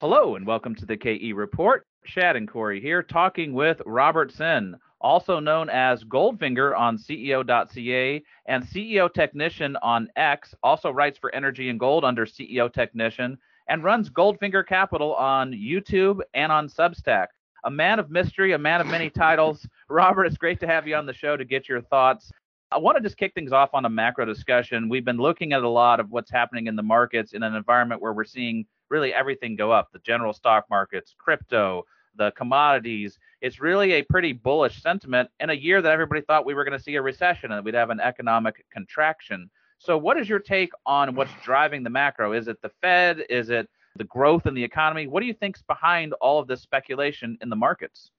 Hello and welcome to the KE Report. Chad and Corey here talking with Robert Sinn, also known as Goldfinger on CEO.ca and CEO Technician on X, also writes for Energy and Gold under CEO Technician, and runs Goldfinger Capital on YouTube and on Substack. A man of mystery, a man of many titles. Robert, it's great to have you on the show to get your thoughts. I want to just kick things off on a macro discussion. We've been looking at a lot of what's happening in the markets in an environment where we're seeing really everything go up the general stock markets, crypto, the commodities. It's really a pretty bullish sentiment in a year that everybody thought we were going to see a recession and we'd have an economic contraction. So, what is your take on what's driving the macro? Is it the Fed? Is it the growth in the economy? What do you think's behind all of this speculation in the markets?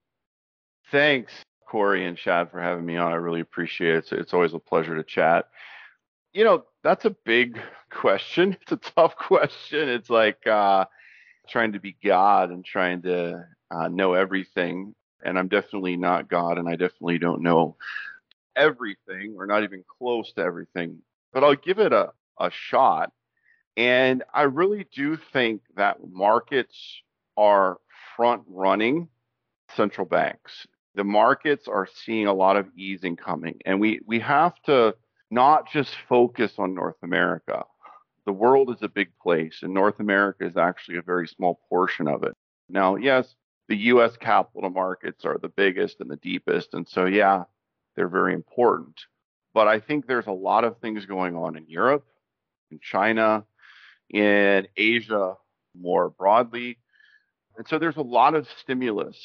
Thanks, Corey and Chad, for having me on. I really appreciate it. It's always a pleasure to chat you know, that's a big question. It's a tough question. It's like uh, trying to be God and trying to uh, know everything. And I'm definitely not God, and I definitely don't know everything, or not even close to everything. But I'll give it a, a shot. And I really do think that markets are front running central banks. The markets are seeing a lot of easing coming, and we we have to not just focus on North America. The world is a big place, and North America is actually a very small portion of it. Now, yes, the US capital markets are the biggest and the deepest, and so, yeah, they're very important. But I think there's a lot of things going on in Europe, in China, in Asia more broadly. And so there's a lot of stimulus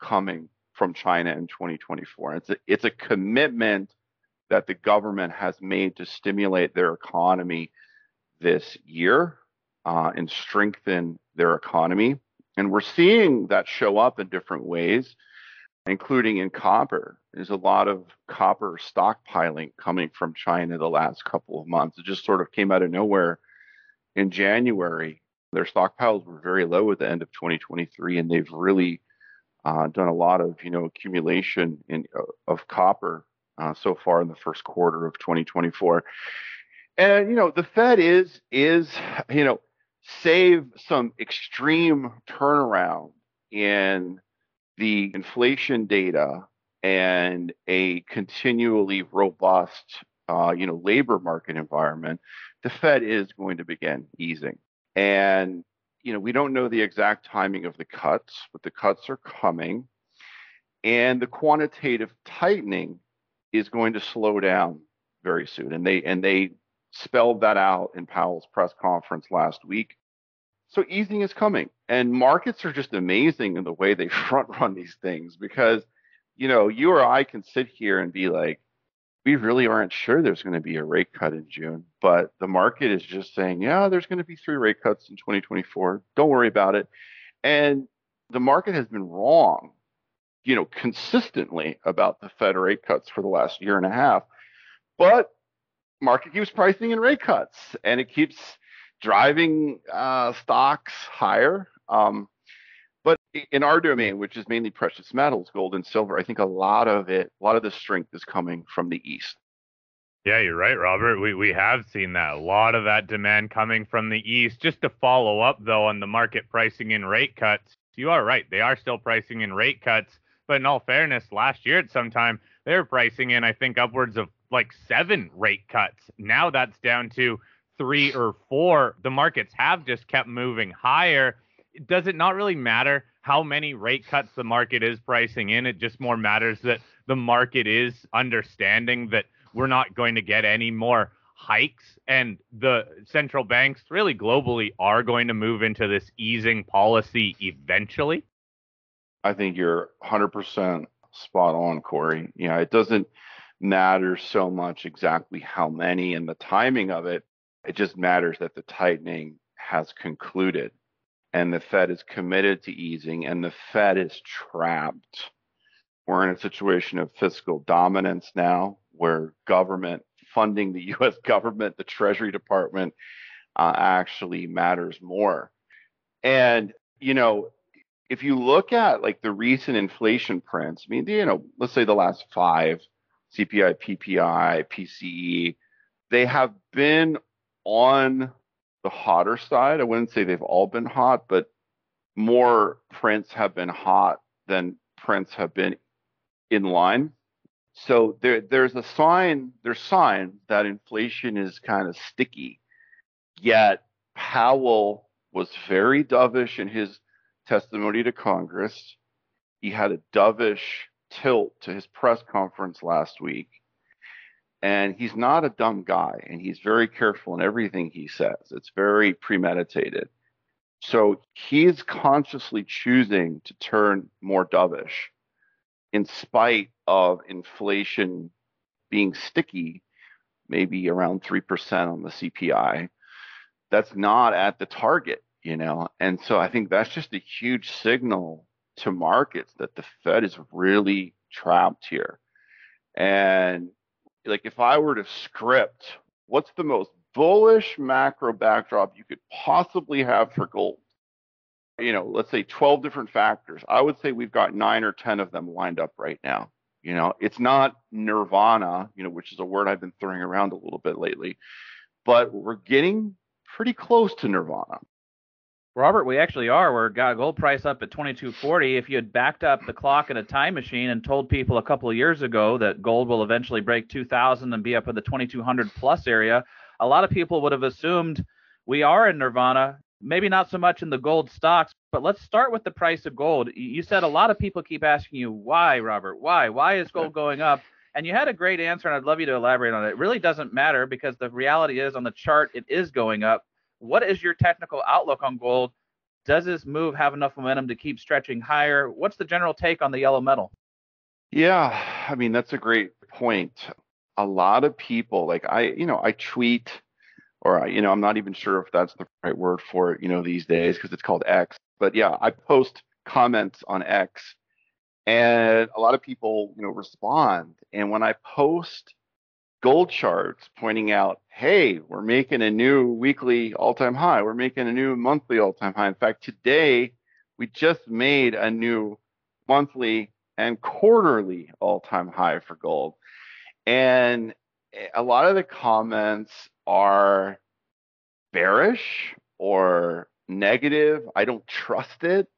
coming from China in 2024. It's a, it's a commitment that the government has made to stimulate their economy this year uh, and strengthen their economy. And we're seeing that show up in different ways, including in copper. There's a lot of copper stockpiling coming from China the last couple of months. It just sort of came out of nowhere in January. Their stockpiles were very low at the end of 2023, and they've really uh, done a lot of, you know, accumulation in, uh, of copper uh, so far in the first quarter of 2024. And you know, the Fed is is you know save some extreme turnaround in the inflation data and a continually robust uh, you know labor market environment, the Fed is going to begin easing. And you know, we don't know the exact timing of the cuts, but the cuts are coming. And the quantitative tightening is going to slow down very soon. And they and they spelled that out in Powell's press conference last week. So easing is coming. And markets are just amazing in the way they front run these things because, you know, you or I can sit here and be like, we really aren't sure there's going to be a rate cut in June, but the market is just saying, yeah, there's going to be three rate cuts in 2024. Don't worry about it. And the market has been wrong you know, consistently about the Fed rate cuts for the last year and a half. But market keeps pricing in rate cuts, and it keeps driving uh, stocks higher. Um, but in our domain, which is mainly precious metals, gold and silver, I think a lot of it, a lot of the strength is coming from the east. Yeah, you're right, Robert. We we have seen that. A lot of that demand coming from the east. Just to follow up though on the market pricing in rate cuts, you are right. They are still pricing in rate cuts. But in all fairness, last year at some time, they were pricing in, I think, upwards of like seven rate cuts. Now that's down to three or four. The markets have just kept moving higher. Does it not really matter how many rate cuts the market is pricing in? It just more matters that the market is understanding that we're not going to get any more hikes and the central banks really globally are going to move into this easing policy eventually I think you're 100% spot on, Corey. You know, it doesn't matter so much exactly how many and the timing of it. It just matters that the tightening has concluded and the Fed is committed to easing and the Fed is trapped. We're in a situation of fiscal dominance now where government funding the US government, the Treasury Department, uh, actually matters more. And, you know, if you look at like the recent inflation prints, I mean, you know, let's say the last five CPI, PPI, PCE, they have been on the hotter side. I wouldn't say they've all been hot, but more prints have been hot than prints have been in line. So there, there's a sign, there's sign that inflation is kind of sticky. Yet Powell was very dovish in his testimony to Congress. He had a dovish tilt to his press conference last week. And he's not a dumb guy, and he's very careful in everything he says. It's very premeditated. So he's consciously choosing to turn more dovish in spite of inflation being sticky, maybe around 3% on the CPI. That's not at the target, you know? And so I think that's just a huge signal to markets that the Fed is really trapped here. And like if I were to script what's the most bullish macro backdrop you could possibly have for gold, you know, let's say 12 different factors, I would say we've got nine or 10 of them lined up right now. You know, it's not nirvana, you know, which is a word I've been throwing around a little bit lately, but we're getting pretty close to nirvana. Robert, we actually are. We're got gold price up at 2240. If you had backed up the clock in a time machine and told people a couple of years ago that gold will eventually break 2000 and be up in the 2200 plus area, a lot of people would have assumed we are in nirvana. Maybe not so much in the gold stocks, but let's start with the price of gold. You said a lot of people keep asking you why, Robert? Why? Why is gold going up? And you had a great answer, and I'd love you to elaborate on it. It really doesn't matter because the reality is on the chart, it is going up. What is your technical outlook on gold? Does this move have enough momentum to keep stretching higher? What's the general take on the yellow metal? Yeah, I mean, that's a great point. A lot of people, like I, you know, I tweet or, I, you know, I'm not even sure if that's the right word for it, you know, these days because it's called X. But yeah, I post comments on X and a lot of people, you know, respond. And when I post gold charts pointing out, hey, we're making a new weekly all time high. We're making a new monthly all time high. In fact, today we just made a new monthly and quarterly all time high for gold. And a lot of the comments are bearish or negative. I don't trust it.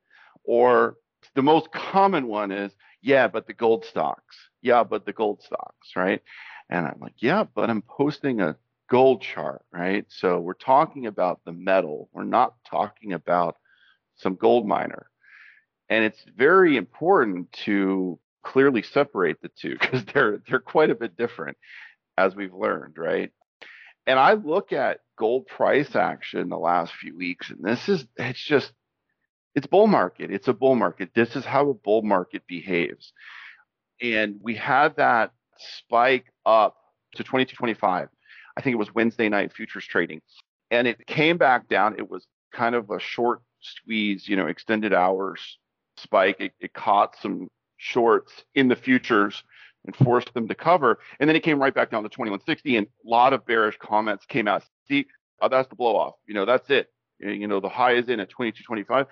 Or the most common one is, yeah, but the gold stocks. Yeah, but the gold stocks, right? And I'm like, yeah, but I'm posting a gold chart, right? So we're talking about the metal. We're not talking about some gold miner. And it's very important to clearly separate the two because they're they're quite a bit different as we've learned, right? And I look at gold price action the last few weeks and this is it's just it's bull market. It's a bull market. This is how a bull market behaves. And we had that spike up to 2225. I think it was Wednesday night futures trading. And it came back down. It was kind of a short squeeze, you know, extended hours spike. It, it caught some shorts in the futures and forced them to cover. And then it came right back down to 2160. And a lot of bearish comments came out. See, oh, that's the blow off. You know, that's it. You know, the high is in at 2225.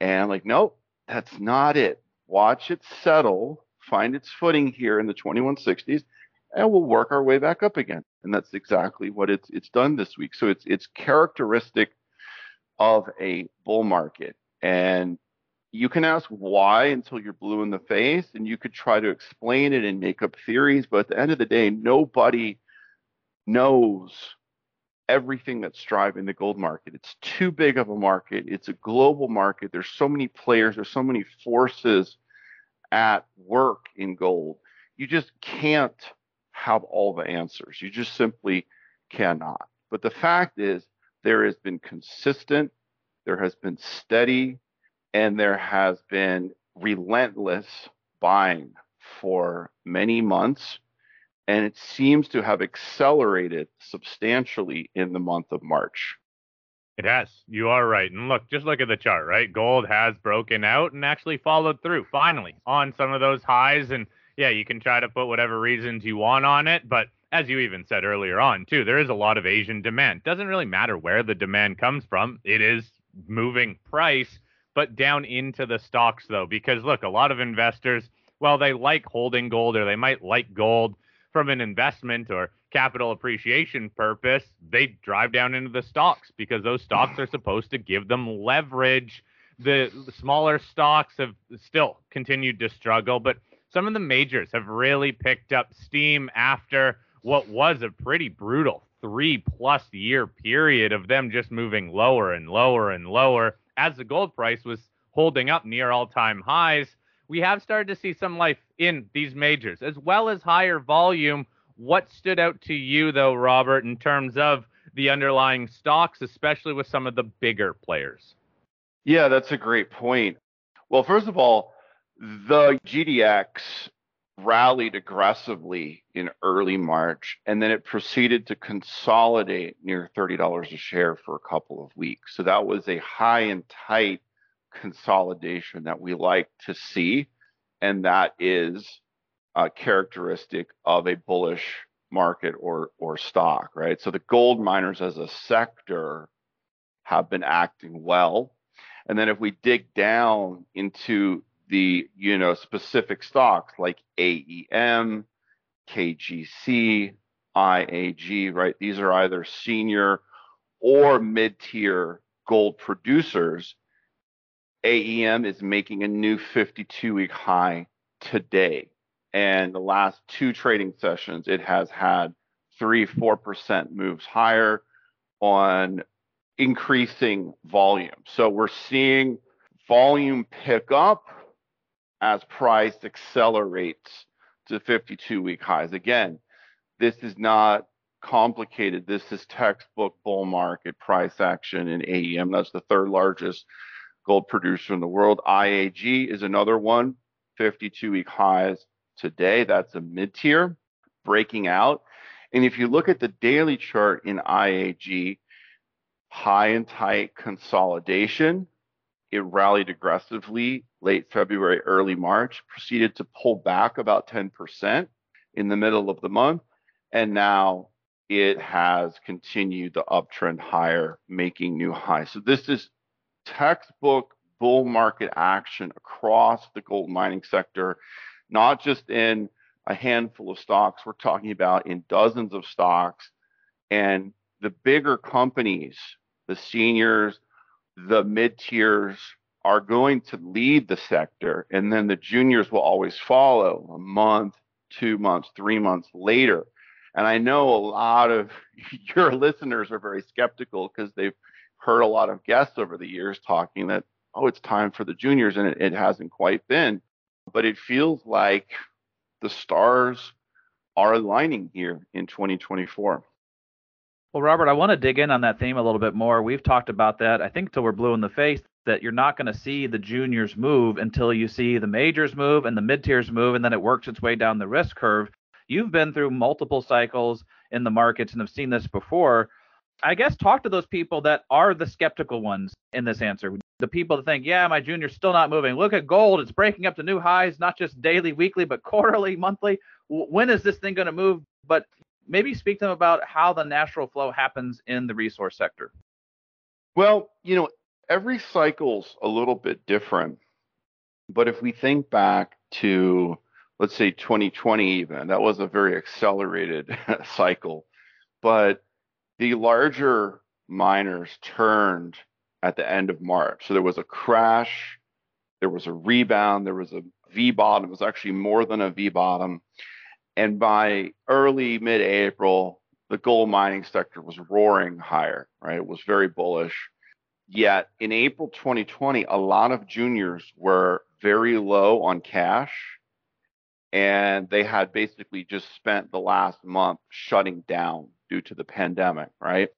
And like, nope, that's not it. Watch it settle find its footing here in the 2160s, and we'll work our way back up again. And that's exactly what it's it's done this week. So it's it's characteristic of a bull market. And you can ask why until you're blue in the face, and you could try to explain it and make up theories, but at the end of the day, nobody knows everything that's driving the gold market. It's too big of a market. It's a global market. There's so many players, there's so many forces at work in gold. You just can't have all the answers. You just simply cannot. But the fact is, there has been consistent, there has been steady, and there has been relentless buying for many months. And it seems to have accelerated substantially in the month of March. It has. You are right. And look, just look at the chart, right? Gold has broken out and actually followed through finally on some of those highs. And yeah, you can try to put whatever reasons you want on it. But as you even said earlier on, too, there is a lot of Asian demand. Doesn't really matter where the demand comes from, it is moving price, but down into the stocks, though, because look, a lot of investors, well, they like holding gold or they might like gold from an investment or capital appreciation purpose, they drive down into the stocks because those stocks are supposed to give them leverage. the smaller stocks have still continued to struggle, but some of the majors have really picked up steam after what was a pretty brutal three plus year period of them just moving lower and lower and lower as the gold price was holding up near all time highs. We have started to see some life in these majors as well as higher volume. What stood out to you, though, Robert, in terms of the underlying stocks, especially with some of the bigger players? Yeah, that's a great point. Well, first of all, the GDX rallied aggressively in early March, and then it proceeded to consolidate near $30 a share for a couple of weeks. So that was a high and tight consolidation that we like to see, and that is a characteristic of a bullish market or or stock, right? So the gold miners as a sector have been acting well. And then if we dig down into the you know specific stocks like AEM, KGC, IAG, right? These are either senior or mid-tier gold producers. AEM is making a new 52-week high today. And the last two trading sessions, it has had three, four percent moves higher on increasing volume. So we're seeing volume pick up as price accelerates to 52 week highs. Again, this is not complicated. This is textbook bull market price action in AEM. That's the third largest gold producer in the world. IAG is another one, 52 week highs today. That's a mid tier breaking out. And if you look at the daily chart in IAG, high and tight consolidation, it rallied aggressively late February, early March, proceeded to pull back about 10% in the middle of the month. And now it has continued the uptrend higher, making new highs. So this is textbook bull market action across the gold mining sector, not just in a handful of stocks. We're talking about in dozens of stocks. And the bigger companies, the seniors, the mid tiers are going to lead the sector, and then the juniors will always follow a month, two months, three months later. And I know a lot of your listeners are very skeptical because they've heard a lot of guests over the years talking that, oh, it's time for the juniors, and it, it hasn't quite been. But it feels like the stars are aligning here in 2024. Well, Robert, I want to dig in on that theme a little bit more. We've talked about that, I think, till we're blue in the face, that you're not going to see the juniors move until you see the majors move and the mid tiers move, and then it works its way down the risk curve. You've been through multiple cycles in the markets and have seen this before. I guess talk to those people that are the skeptical ones in this answer. The people that think, yeah, my junior's still not moving. Look at gold; it's breaking up to new highs, not just daily, weekly, but quarterly, monthly. When is this thing going to move? But maybe speak to them about how the natural flow happens in the resource sector. Well, you know, every cycle's a little bit different. But if we think back to, let's say, 2020, even, that was a very accelerated cycle. But the larger miners turned at the end of March. So there was a crash, there was a rebound, there was a V bottom. It was actually more than a V bottom. And by early mid April, the gold mining sector was roaring higher, right? It was very bullish. Yet in April 2020, a lot of juniors were very low on cash and they had basically just spent the last month shutting down due to the pandemic, right?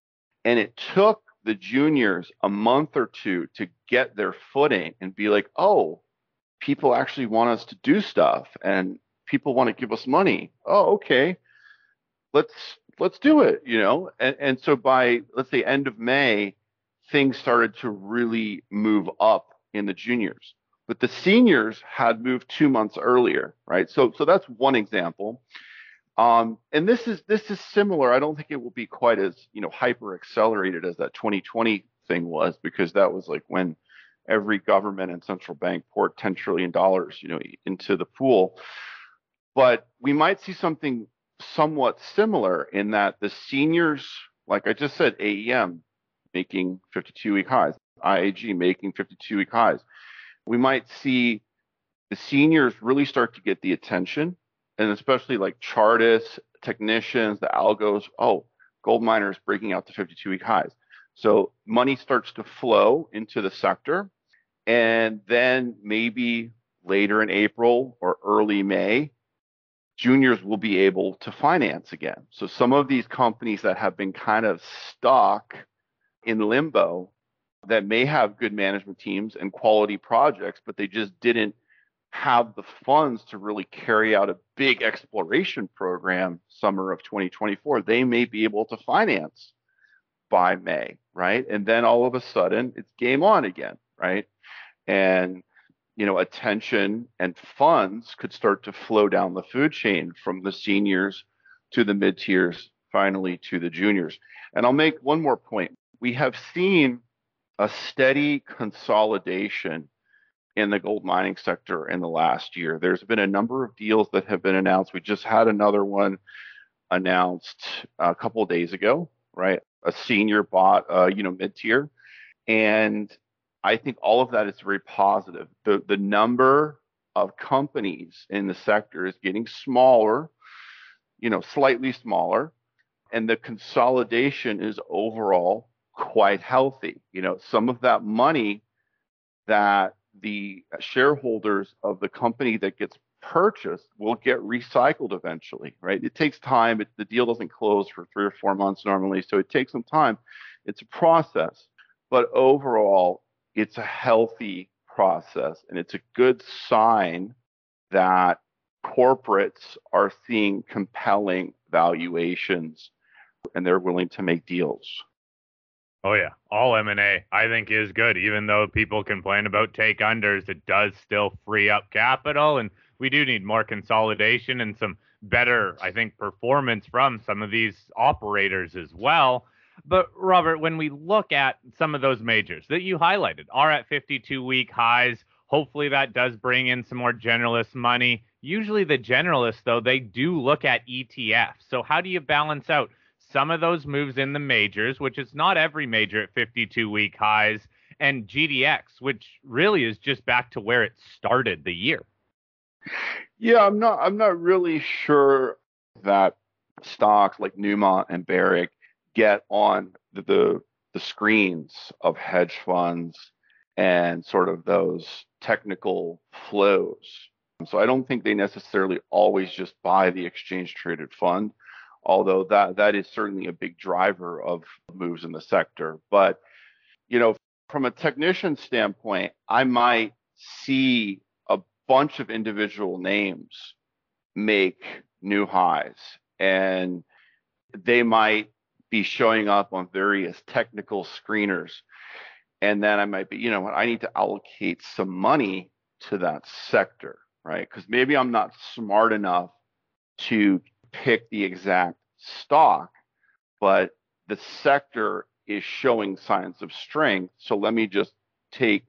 And it took the juniors a month or two to get their footing and be like, oh, people actually want us to do stuff and people want to give us money. Oh, okay. Let's let's do it, you know. And and so by let's say end of May, things started to really move up in the juniors. But the seniors had moved two months earlier, right? So so that's one example. Um, and this is this is similar. I don't think it will be quite as you know hyper accelerated as that 2020 thing was because that was like when every government and central bank poured 10 trillion dollars you know into the pool but we might see something somewhat similar in that the seniors, like I just said, AEM making 52 week highs, IAG making 52 week highs. We might see the seniors really start to get the attention, and especially like chartists, technicians, the algos. Oh, gold miners breaking out to 52 week highs. So money starts to flow into the sector. And then maybe later in April or early May, juniors will be able to finance again. So some of these companies that have been kind of stuck in limbo that may have good management teams and quality projects, but they just didn't have the funds to really carry out a big exploration program summer of 2024, they may be able to finance by May, right? And then all of a sudden it's game on again, right? And you know, attention and funds could start to flow down the food chain from the seniors to the mid tiers, finally to the juniors. And I'll make one more point. We have seen a steady consolidation in the gold mining sector in the last year. There's been a number of deals that have been announced. We just had another one announced a couple days ago, right? A senior bought, uh, you know, mid tier, and I think all of that is very positive. The the number of companies in the sector is getting smaller, you know, slightly smaller, and the consolidation is overall quite healthy. You know, some of that money that the shareholders of the company that gets purchased will get recycled eventually, right? It takes time. It, the deal doesn't close for three or four months normally, so it takes some time. It's a process, but overall, it's a healthy process, and it's a good sign that corporates are seeing compelling valuations and they're willing to make deals. Oh yeah, all M&A I think is good. Even though people complain about take unders, it does still free up capital, and we do need more consolidation and some better, I think, performance from some of these operators as well. But Robert, when we look at some of those majors that you highlighted are at 52 week highs, hopefully that does bring in some more generalist money. Usually the generalists though, they do look at ETFs. So how do you balance out some of those moves in the majors, which is not every major at 52 week highs, and GDX, which really is just back to where it started the year. Yeah, I'm not I'm not really sure that stocks like Newmont and Barrick get on the, the, the screens of hedge funds and sort of those technical flows. So I don't think they necessarily always just buy the exchange traded fund although that that is certainly a big driver of moves in the sector. But you know, from a technician standpoint, I might see a bunch of individual names make new highs and they might be showing up on various technical screeners and then I might be, you know what, I need to allocate some money to that sector, right? Because maybe I'm not smart enough to pick the exact stock, but the sector is showing signs of strength. So let me just take,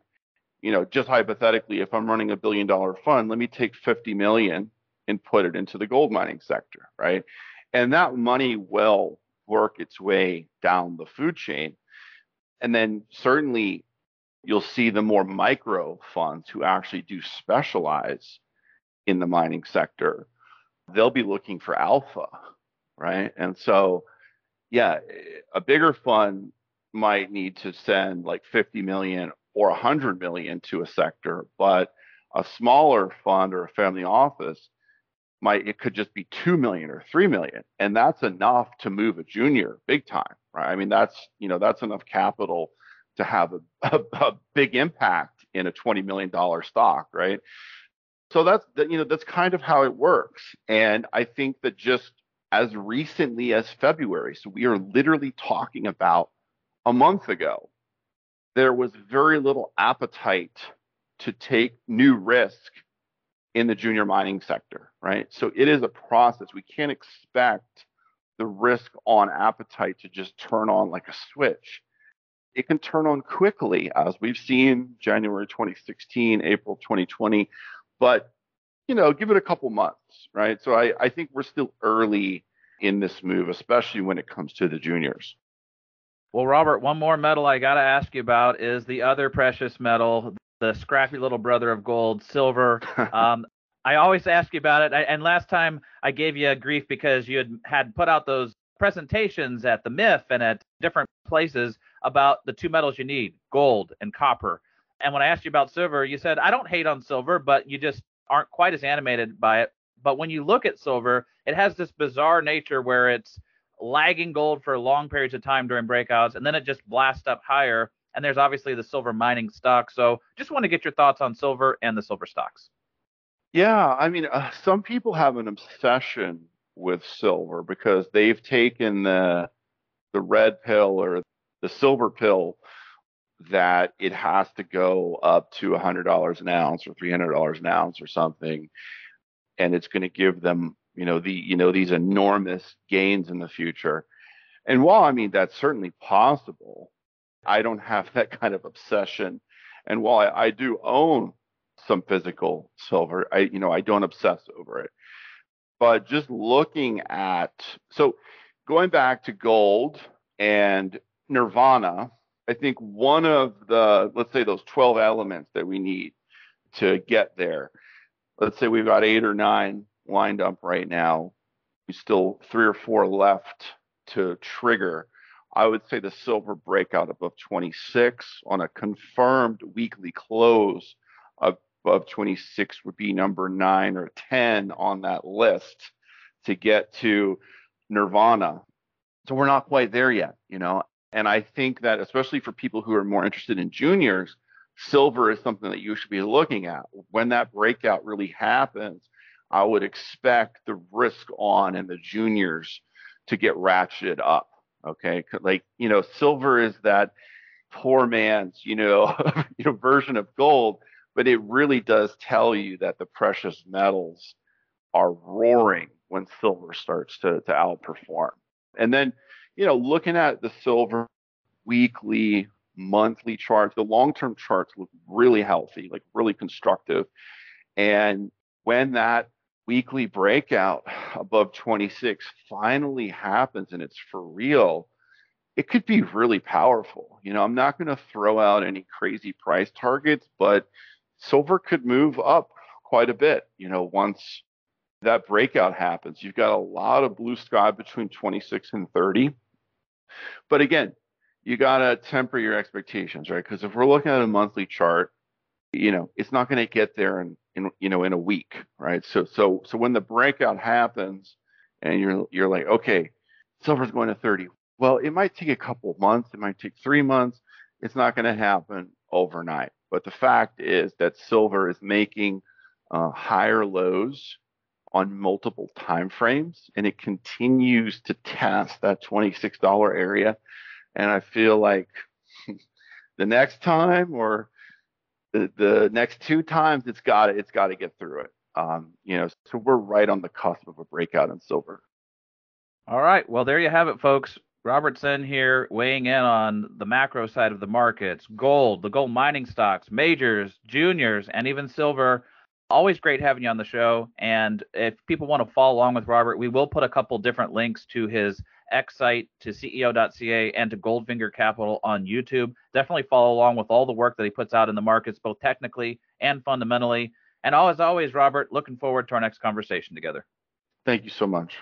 you know, just hypothetically, if I'm running a billion dollar fund, let me take 50 million and put it into the gold mining sector, right? And that money will work its way down the food chain. And then certainly you'll see the more micro funds who actually do specialize in the mining sector they'll be looking for alpha, right? And so, yeah, a bigger fund might need to send like 50 million or 100 million to a sector, but a smaller fund or a family office might it could just be 2 million or 3 million and that's enough to move a junior big time right? I mean that's you know that's enough capital to have a, a, a big impact in a 20 million dollar stock right? So that's you know that's kind of how it works. And i think that just as recently as february so we are literally talking about a month ago there was very little appetite to take new risk in the junior mining sector right so it is a process we can't expect the risk on appetite to just turn on like a switch it can turn on quickly as we've seen January 2016, April 2020 but you know, give it a couple months, right? So I, I think we're still early in this move, especially when it comes to the juniors. Well, Robert, one more metal I got to ask you about is the other precious metal, the scrappy little brother of gold, silver. Um, I always ask you about it. I, and last time I gave you a grief because you had, had put out those presentations at the MIF and at different places about the two metals you need, gold and copper. And when I asked you about silver, you said, I don't hate on silver, but you just aren't quite as animated by it. But when you look at silver, it has this bizarre nature where it's lagging gold for long periods of time during breakouts, and then it just blasts up higher. And there's obviously the silver mining stock. So just want to get your thoughts on silver and the silver stocks. Yeah, I mean, uh, some people have an obsession with silver because they've taken the the red pill or the silver pill that it has to go up to $100 an ounce or $300 an ounce or something and it's going to give them you know the you know these enormous gains in the future and while i mean that's certainly possible i don't have that kind of obsession and while i, I do own some physical silver i you know i don't obsess over it but just looking at so going back to gold and nirvana i think one of the let's say those 12 elements that we need to get there let's say we've got eight or nine lined up right now. We still three or four left to trigger. I would say the silver breakout above 26 on a confirmed weekly close above 26 would be number nine or 10 on that list to get to nirvana. So we're not quite there yet, you know. And I think that especially for people who are more interested in juniors, silver is something that you should be looking at. When that breakout really happens, I would expect the risk on and the juniors to get ratcheted up. Okay, like you know, silver is that poor man's you know you know version of gold, but it really does tell you that the precious metals are roaring when silver starts to to outperform. And then you know, looking at the silver weekly, monthly charts, the long-term charts look really healthy, like really constructive. And when that weekly breakout above 26 finally happens and it's for real, it could be really powerful. You know, I'm not going to throw out any crazy price targets, but silver could move up quite a bit, you know, once that breakout happens. You've got a lot of blue sky between 26 and 30. But again, you got to temper your expectations, right? Because if we're looking at a monthly chart, you know, it's not going to get there in, in, you know, in a week, right? So, so, so when the breakout happens and you're, you're like, okay, silver's going to 30. Well, it might take a couple of months. It might take three months. It's not going to happen overnight. But the fact is that silver is making uh, higher lows on multiple time frames and it continues to test that $26 area. And I feel like the next time or the, next two times it's got it's got to get through it. Um, you know, so we're right on the cusp of a breakout in silver. All right, well there you have it, folks. Robert Sinn here weighing in on the macro side of the markets, gold, the gold mining stocks, majors, juniors, and even silver. Always great having you on the show. And if people want to follow along with Robert, we will put a couple different links to his X site, to CEO.ca, and to Goldfinger Capital on YouTube. Definitely follow along with all the work that he puts out in the markets, both technically and fundamentally. And as always, Robert, looking forward to our next conversation together. Thank you so much.